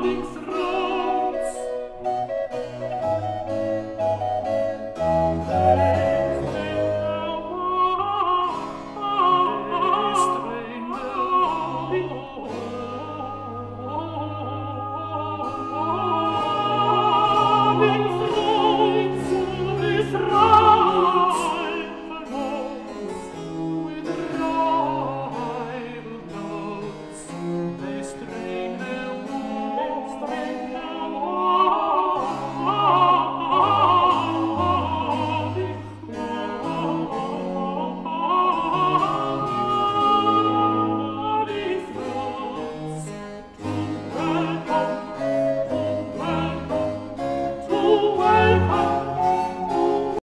coming through.